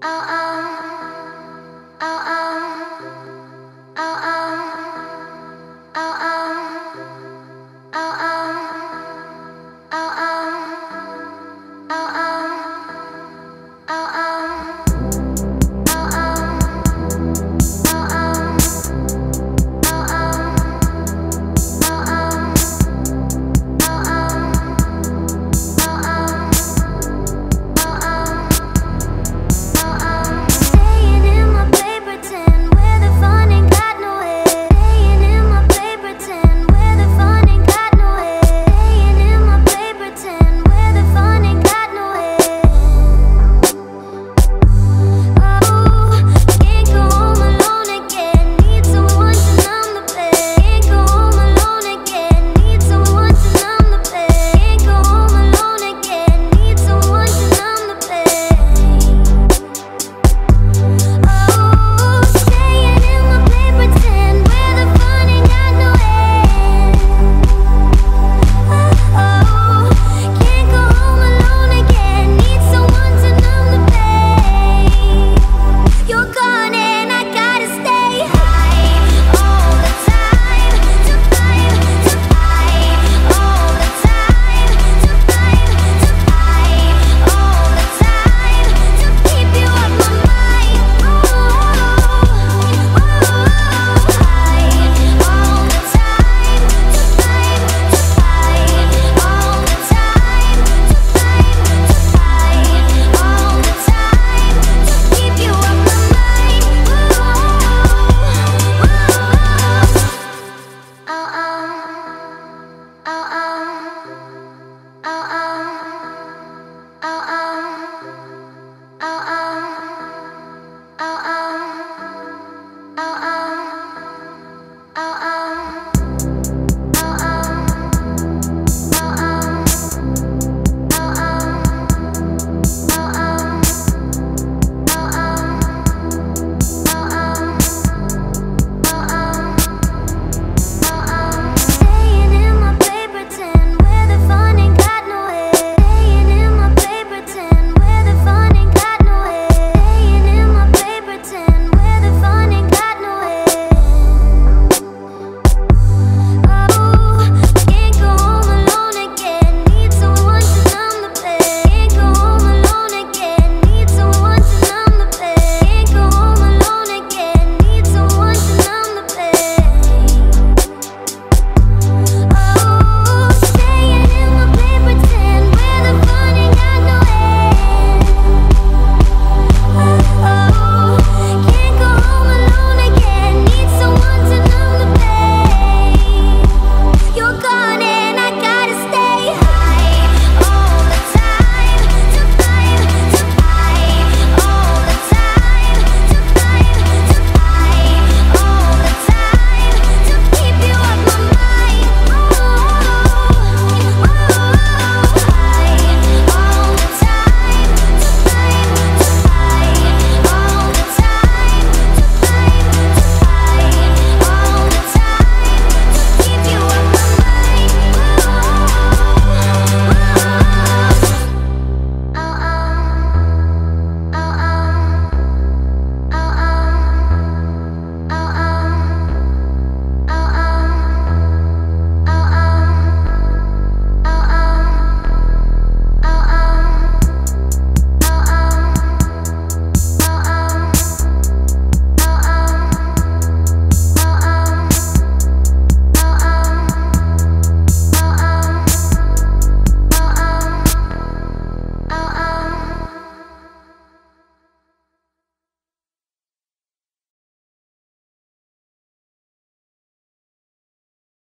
啊啊